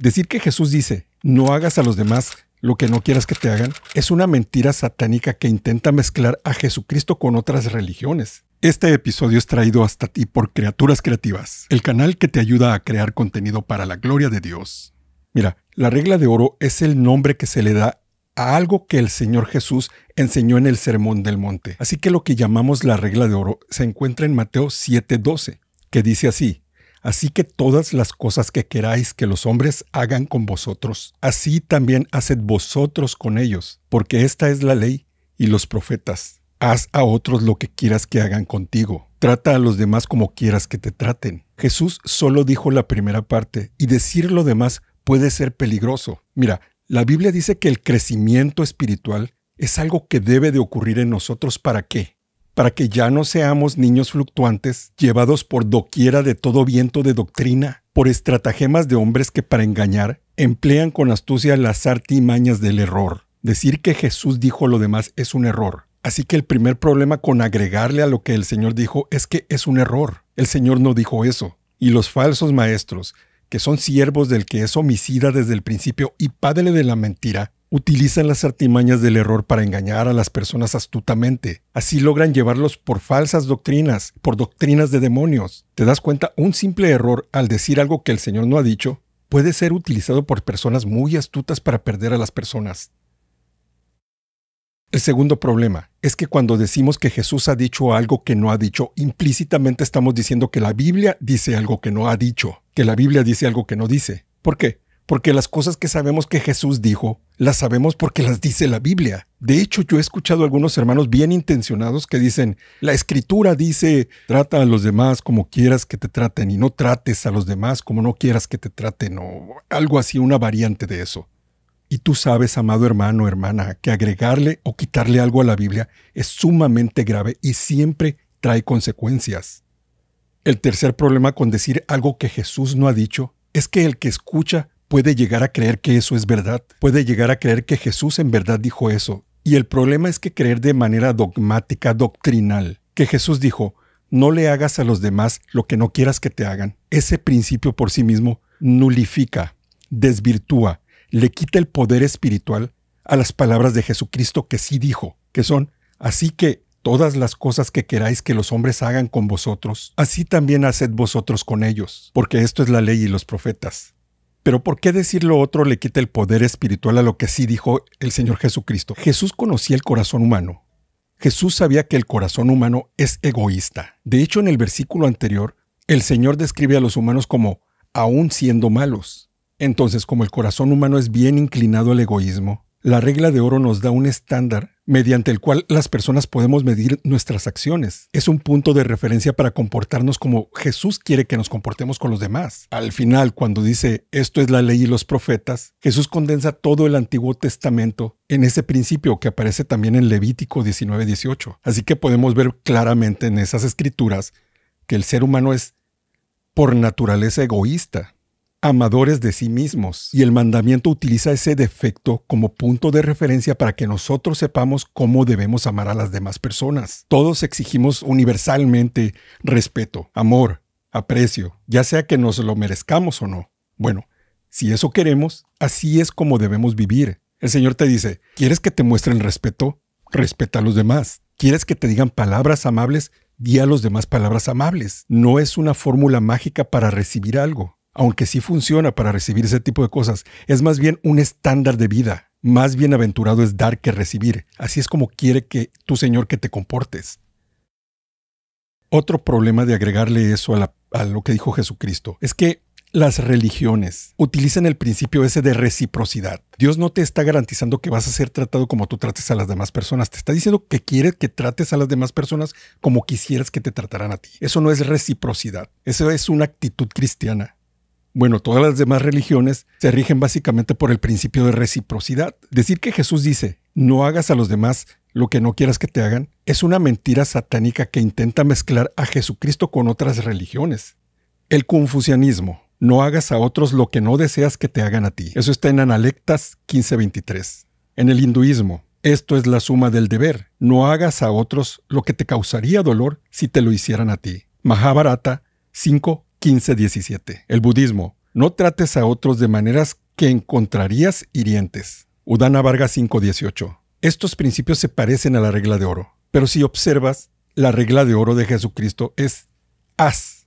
Decir que Jesús dice, no hagas a los demás lo que no quieras que te hagan, es una mentira satánica que intenta mezclar a Jesucristo con otras religiones. Este episodio es traído hasta ti por Criaturas Creativas, el canal que te ayuda a crear contenido para la gloria de Dios. Mira, la regla de oro es el nombre que se le da a algo que el Señor Jesús enseñó en el Sermón del Monte. Así que lo que llamamos la regla de oro se encuentra en Mateo 7:12, que dice así, Así que todas las cosas que queráis que los hombres hagan con vosotros, así también haced vosotros con ellos, porque esta es la ley y los profetas. Haz a otros lo que quieras que hagan contigo. Trata a los demás como quieras que te traten. Jesús solo dijo la primera parte y decir lo demás puede ser peligroso. Mira, la Biblia dice que el crecimiento espiritual es algo que debe de ocurrir en nosotros para qué? Para que ya no seamos niños fluctuantes, llevados por doquiera de todo viento de doctrina, por estratagemas de hombres que para engañar emplean con astucia las artimañas del error. Decir que Jesús dijo lo demás es un error. Así que el primer problema con agregarle a lo que el Señor dijo es que es un error. El Señor no dijo eso. Y los falsos maestros, que son siervos del que es homicida desde el principio y padre de la mentira, utilizan las artimañas del error para engañar a las personas astutamente. Así logran llevarlos por falsas doctrinas, por doctrinas de demonios. ¿Te das cuenta? Un simple error al decir algo que el Señor no ha dicho puede ser utilizado por personas muy astutas para perder a las personas. El segundo problema es que cuando decimos que Jesús ha dicho algo que no ha dicho, implícitamente estamos diciendo que la Biblia dice algo que no ha dicho, que la Biblia dice algo que no dice. ¿Por qué? Porque las cosas que sabemos que Jesús dijo, las sabemos porque las dice la Biblia. De hecho, yo he escuchado a algunos hermanos bien intencionados que dicen, la escritura dice, trata a los demás como quieras que te traten y no trates a los demás como no quieras que te traten o algo así, una variante de eso. Y tú sabes, amado hermano hermana, que agregarle o quitarle algo a la Biblia es sumamente grave y siempre trae consecuencias. El tercer problema con decir algo que Jesús no ha dicho es que el que escucha puede llegar a creer que eso es verdad, puede llegar a creer que Jesús en verdad dijo eso. Y el problema es que creer de manera dogmática, doctrinal, que Jesús dijo, no le hagas a los demás lo que no quieras que te hagan. Ese principio por sí mismo nulifica, desvirtúa, le quita el poder espiritual a las palabras de Jesucristo que sí dijo, que son, así que todas las cosas que queráis que los hombres hagan con vosotros, así también haced vosotros con ellos, porque esto es la ley y los profetas. Pero ¿por qué decir lo otro le quita el poder espiritual a lo que sí dijo el Señor Jesucristo? Jesús conocía el corazón humano. Jesús sabía que el corazón humano es egoísta. De hecho, en el versículo anterior, el Señor describe a los humanos como aún siendo malos. Entonces, como el corazón humano es bien inclinado al egoísmo, la regla de oro nos da un estándar mediante el cual las personas podemos medir nuestras acciones. Es un punto de referencia para comportarnos como Jesús quiere que nos comportemos con los demás. Al final, cuando dice esto es la ley y los profetas, Jesús condensa todo el Antiguo Testamento en ese principio que aparece también en Levítico 19-18. Así que podemos ver claramente en esas escrituras que el ser humano es por naturaleza egoísta amadores de sí mismos. Y el mandamiento utiliza ese defecto como punto de referencia para que nosotros sepamos cómo debemos amar a las demás personas. Todos exigimos universalmente respeto, amor, aprecio, ya sea que nos lo merezcamos o no. Bueno, si eso queremos, así es como debemos vivir. El Señor te dice, ¿quieres que te muestren respeto? Respeta a los demás. ¿Quieres que te digan palabras amables? Di a los demás palabras amables. No es una fórmula mágica para recibir algo aunque sí funciona para recibir ese tipo de cosas, es más bien un estándar de vida. Más bienaventurado es dar que recibir. Así es como quiere que tu Señor que te comportes. Otro problema de agregarle eso a, lo que dijo Jesucristo es que las religiones utilizan el principio ese de reciprocidad. Dios no te está garantizando que vas a ser tratado como tú trates a las demás personas. Te está diciendo que quiere que trates a las demás personas como quisieras que te trataran a ti. Eso no es reciprocidad. Eso es una actitud cristiana. Bueno, todas las demás religiones se rigen básicamente por el principio de reciprocidad. Decir que Jesús dice, no hagas a los demás lo que no quieras que te hagan, es una mentira satánica que intenta mezclar a Jesucristo con otras religiones. El confucianismo, no hagas a otros lo que no deseas que te hagan a ti. Eso está en Analectas 15:23. En el hinduismo, esto es la suma del deber, no hagas a otros lo que te causaría dolor si te lo hicieran a ti. Mahabharata 5 15-17. El budismo. No trates a otros de maneras que encontrarías hirientes. Udana Vargas 5:18. Estos principios se parecen a la regla de oro, pero si observas, la regla de oro de Jesucristo es haz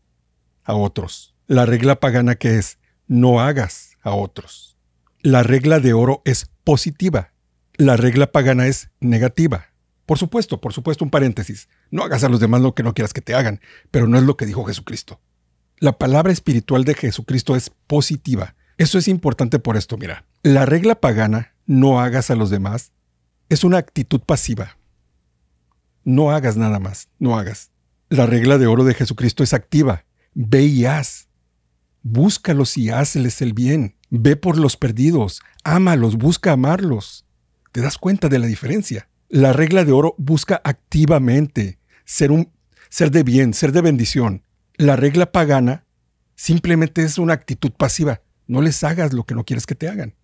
a otros. La regla pagana que es no hagas a otros. La regla de oro es positiva. La regla pagana es negativa. Por supuesto, por supuesto, un paréntesis. No hagas a los demás lo que no quieras que te hagan, pero no es lo que dijo Jesucristo. La palabra espiritual de Jesucristo es positiva. Eso es importante por esto, mira. La regla pagana, no hagas a los demás, es una actitud pasiva. No hagas nada más, no hagas. La regla de oro de Jesucristo es activa. Ve y haz. Búscalos y hazles el bien. Ve por los perdidos. Ámalos, busca amarlos. ¿Te das cuenta de la diferencia? La regla de oro busca activamente ser un ser de bien, ser de bendición. La regla pagana simplemente es una actitud pasiva. No les hagas lo que no quieres que te hagan.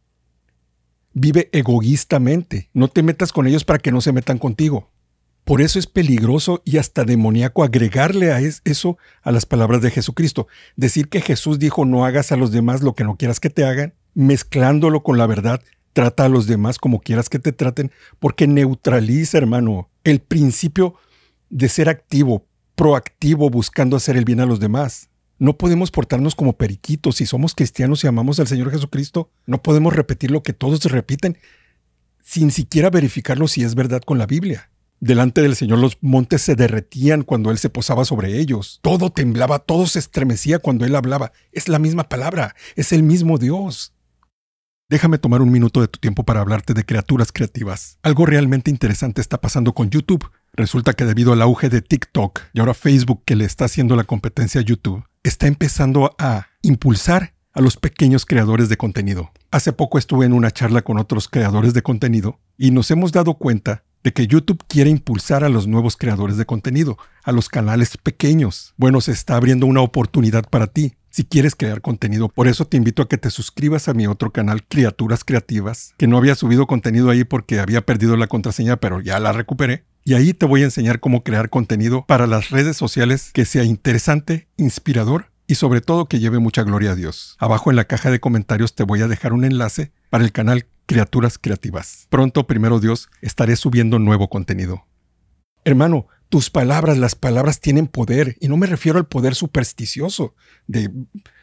Vive egoístamente. No te metas con ellos para que no se metan contigo. Por eso es peligroso y hasta demoníaco agregarle a eso a las palabras de Jesucristo. Decir que Jesús dijo no hagas a los demás lo que no quieras que te hagan, mezclándolo con la verdad, Trata a los demás como quieras que te traten, porque neutraliza, hermano, el principio de ser activo, proactivo, buscando hacer el bien a los demás. No podemos portarnos como periquitos. Si somos cristianos y amamos al Señor Jesucristo, no podemos repetir lo que todos repiten sin siquiera verificarlo si es verdad con la Biblia. Delante del Señor los montes se derretían cuando Él se posaba sobre ellos. Todo temblaba, todo se estremecía cuando Él hablaba. Es la misma palabra, es el mismo Dios. Déjame tomar un minuto de tu tiempo para hablarte de criaturas creativas. Algo realmente interesante está pasando con YouTube. Resulta que debido al auge de TikTok y ahora Facebook que le está haciendo la competencia a YouTube, está empezando a impulsar a los pequeños creadores de contenido. Hace poco estuve en una charla con otros creadores de contenido y nos hemos dado cuenta de que YouTube quiere impulsar a los nuevos creadores de contenido, a los canales pequeños. Bueno, se está abriendo una oportunidad para ti si quieres crear contenido. Por eso te invito a que te suscribas a mi otro canal, Criaturas Creativas, que no había subido contenido ahí porque había perdido la contraseña, pero ya la recuperé. Y ahí te voy a enseñar cómo crear contenido para las redes sociales que sea interesante, inspirador y sobre todo que lleve mucha gloria a Dios. Abajo en la caja de comentarios te voy a dejar un enlace para el canal Criaturas Creativas. Pronto, primero Dios, estaré subiendo nuevo contenido. Hermano, tus palabras, las palabras tienen poder, y no me refiero al poder supersticioso de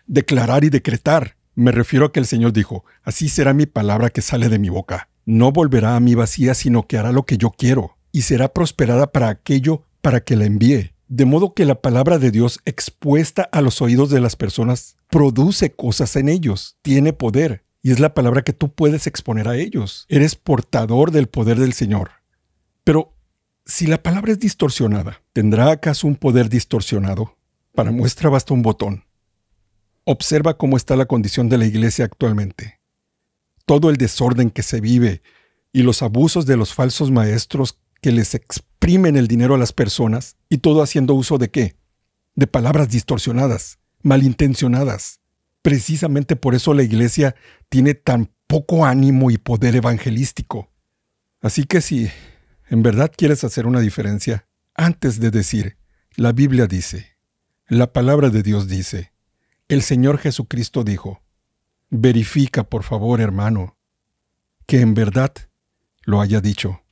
declarar y decretar. Me refiero a que el Señor dijo, así será mi palabra que sale de mi boca. No volverá a mí vacía, sino que hará lo que yo quiero, y será prosperada para aquello para que la envíe. De modo que la palabra de Dios expuesta a los oídos de las personas produce cosas en ellos, tiene poder, y es la palabra que tú puedes exponer a ellos. Eres portador del poder del Señor. Pero si la palabra es distorsionada, ¿tendrá acaso un poder distorsionado? Para muestra basta un botón. Observa cómo está la condición de la iglesia actualmente. Todo el desorden que se vive y los abusos de los falsos maestros que les exprimen el dinero a las personas y todo haciendo uso de qué? De palabras distorsionadas, malintencionadas. Precisamente por eso la iglesia tiene tan poco ánimo y poder evangelístico. Así que si en verdad quieres hacer una diferencia, antes de decir, la Biblia dice, la palabra de Dios dice, el Señor Jesucristo dijo, verifica por favor hermano, que en verdad lo haya dicho.